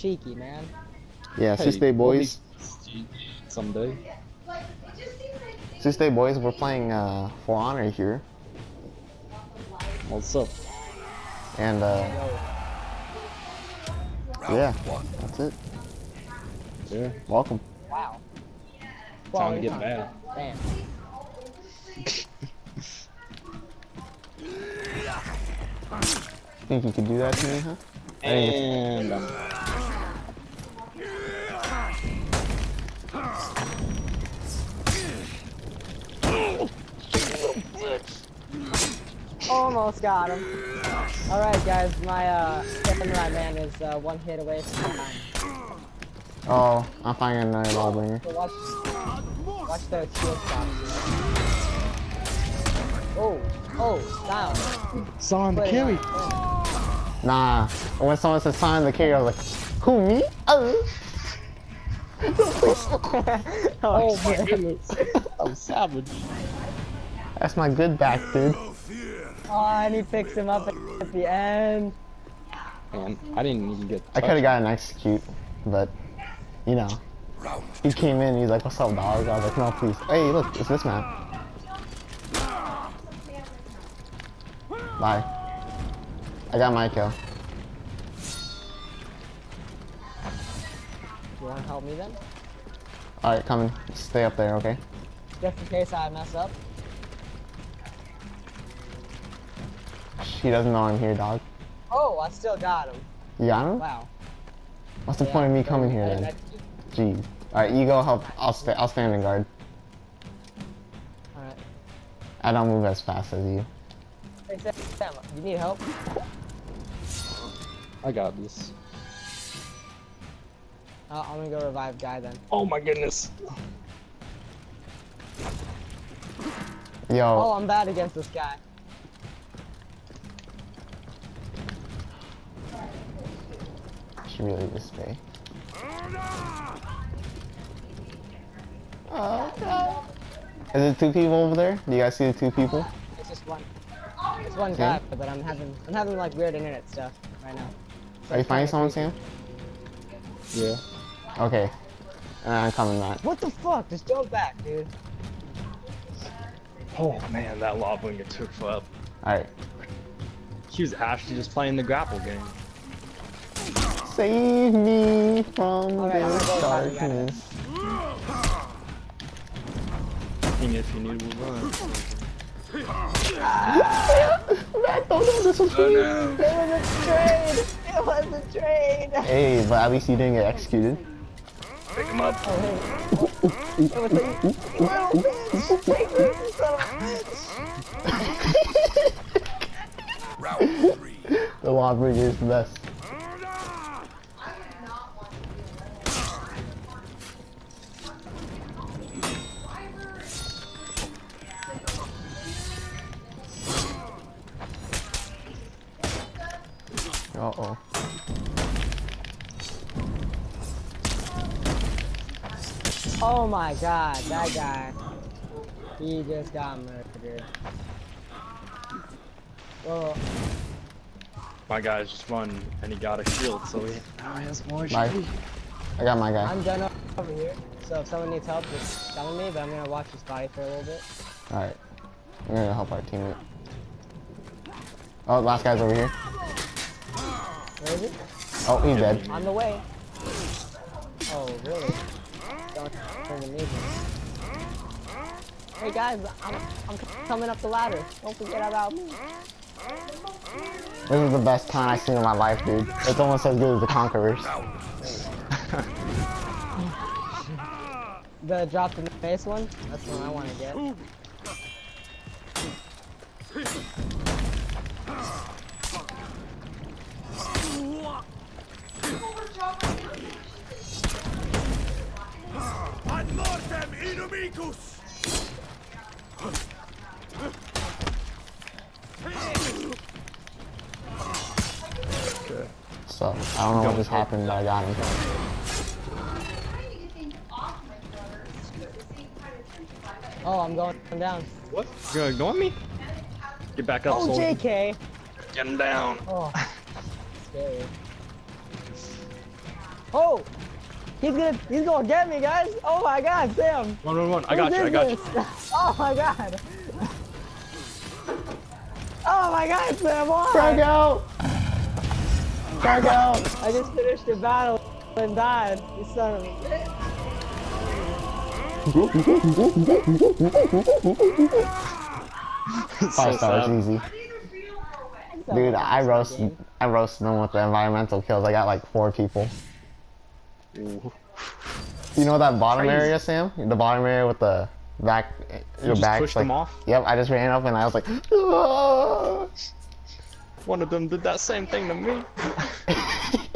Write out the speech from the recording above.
cheeky, man. Yeah, Hey, Six Day Boys. be- Someday. Six Day Boys, we're playing uh, For Honor here. What's up? And uh, Yo, yeah, that's it. Yeah. Welcome. wow. Time to get mad. Damn. Think you could do that to me, huh? I think And Almost got him. Alright, guys, my uh, samurai man is uh, one hit away from time. Oh, I'm finding another Lawbringer. So watch, watch the shield shot. Oh, oh, down. Son, the Put carry. Nah, when someone said sign the carry, I was like, who, me? Oh. oh, Oh my goodness. I'm savage. That's my good back, dude. Oh, and he picks him up at the end. Man, I didn't even get. I could have got an execute, but, you know. He came in, he's like, what's up, dog? I was like, no, please. Hey, look, it's this map. Bye. I got my kill. You want to help me then? Alright, coming. Stay up there, okay? Just in case I mess up. He doesn't know I'm here, dog. Oh, I still got him. You got him? Wow. What's the Yeah, point of me so coming here I then? execute. Jeez. Alright, you go help. I'll stay. I'll stand in guard. Alright. I don't move as fast as you. Hey, Sam, Sam, you need help? I got this. Uh, I'm gonna go revive guy then. Oh my goodness. Yo. Oh, I'm bad against this guy. I should really just stay. Oh no. Is it two people over there? Do you guys see the two people? It's just one. It's one Okay. guy, but I'm having I'm having like weird internet stuff right now. So Are you finding kinda someone. Sam? Yeah. Okay. Uh, I'm coming, Matt. What the fuck? Just go back, dude. Oh man, that lava took forever. Alright. She was actually just playing the grapple game. Save me from Okay, I'm this gonna go find the guy. darkness. King if you need to run. Matt, don't know this was oh, me. It was a trade. It was a trade. Hey, but at least you didn't get executed. Pick him up. Oh, hey. It was a little bitch. Take me, you son of a bitch. The Lawbringer is the best. Uh oh. Oh my god, that guy. He just got murdered. Well, My guy's just run and he got a shield, so he now he has more Bye. HP. I got my guy. I'm done over here. So if someone needs help, just tell me, but I'm gonna watch his body for a little bit. Alright. We're gonna help our teammate. Oh, last guy's over here. Where is he? Oh, he's dead. On the way. Oh, really? Don't turn to me. Hey guys, I'm, I'm coming up the ladder. Don't forget about me. This is the best time I've seen in my life, dude. It's almost as good as the Conquerors. The drop in the face one? That's the one I want to get. Inumicus! So, I don't know what just happened, but I got him. Oh, I'm going I'm down. What? You gonna ignore me? Get back up, Oh, soldier. JK. Get him down. Oh, scary. Oh! He's gonna he's gonna get me, guys! Oh my god, Sam! One, one, one. I got you. I did got you. Oh my god! Oh my god, Sam! Why? Frag out! Frag out! I just finished the battle and died. You son of a bitch. so Five stars, sad. easy. Dude, I roast. I roasted them with the environmental kills. I got like four people. Ooh. You know that bottom Crazy. area, Sam? The bottom area with the back, your just back. pushed like, them off? Yep, I just ran up and I was like, "Ah." One of them did that same thing to me.